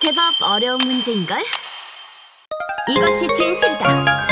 제법 어려운 문제인걸? 이것이 진실이다.